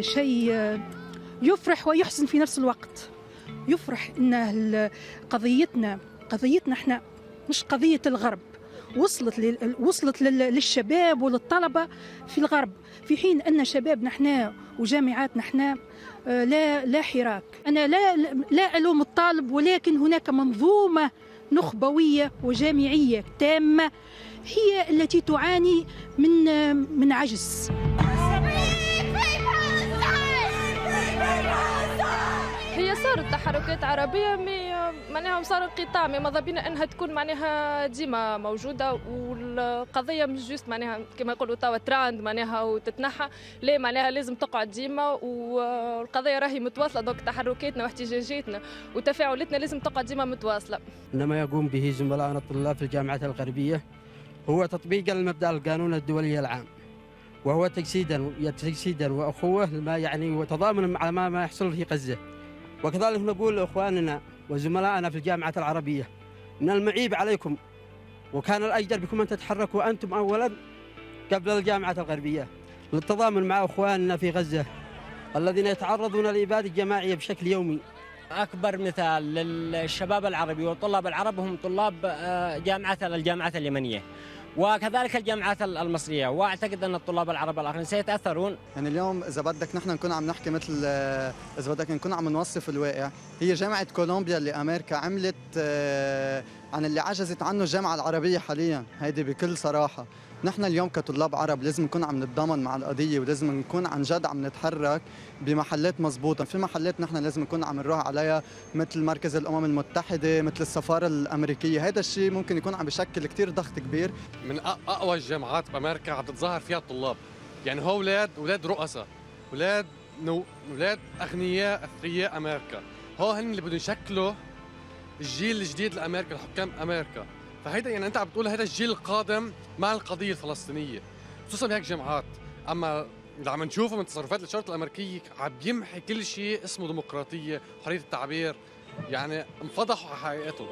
شيء يفرح ويحزن في نفس الوقت. يفرح إن قضيتنا قضيتنا إحنا مش قضية الغرب. وصلت. وصلت لل... للشباب وللطلبة في الغرب. في حين أن شبابنا إحنا وجامعاتنا إحنا لا لا حراك. أنا لا لا ألوم الطالب ولكن هناك منظومة نخبوية وجامعية تامة هي التي تعاني من من عجز. صارت تحركات عربية mais معناها صار انقطاع mais ماذا بينا إنها تكون معناها ديما موجودة والقضية مش juste معناها كما يقولوا توا تراند معناها وتتنحى لا معناها لازم تقعد ديما والقضية راهي متواصلة donc تحركاتنا واحتجاجاتنا وتفاعلاتنا لازم تقعد ديما متواصلة. إنما يقوم به زملائنا الطلاب في الجامعة الغربية هو تطبيق المبدأ القانون الدولي العام وهو تجسيدا تجسيدا وأخوه ما يعني وتضامن مع ما, ما يحصل في غزة. وكذلك نقول لإخواننا وزملائنا في الجامعة العربية من المعيب عليكم وكان الأجدر بكم أن تتحركوا أنتم اولا قبل الجامعة الغربية. للتضامن مع إخواننا في غزة الذين يتعرضون لإبادة جماعية بشكل يومي. أكبر مثال للشباب العربي والطلاب العرب هم طلاب جامعة الجامعات اليمنية. وكذلك الجامعات المصرية. وأعتقد أن الطلاب العرب الآخرين سيتأثرون. يعني اليوم إذا بدك نحن نكون عم نحكي مثل إذا بدك نكون عم نوصف الواقع هي جامعة كولومبيا اللي أمريكا عملت عن اللي عجزت عنه الجامعة العربية حاليا. هيدي بكل صراحة. نحن اليوم كطلاب عرب لازم نكون عم نتضامن مع القضية ولازم نكون عن جد عم نتحرك بمحلات مضبوطة. في محلات نحن لازم نكون عم نروح عليها مثل مركز الأمم المتحدة مثل السفارة الأمريكية. هذا الشيء ممكن يكون عم بشكل كتير ضغط كبير. من أقوى الجامعات بأمريكا عم تتظاهر فيها الطلاب. يعني هو أولاد أولاد رؤساء أولاد نو أولاد أغنياء أثرياء أمريكا. هو هن اللي بدهم يشكلوا الجيل الجديد لأمريكا لحكام أمريكا. فهيدا يعني أنت عم بتقول هذا الجيل القادم مع القضية الفلسطينية. خصوصا بهيك جامعات أما اللي عم نشوفه من تصرفات الشرطه الأمريكية عم يمحي كل شيء اسمه ديمقراطية وحريه التعبير. يعني انفضحوا على حقيقتهم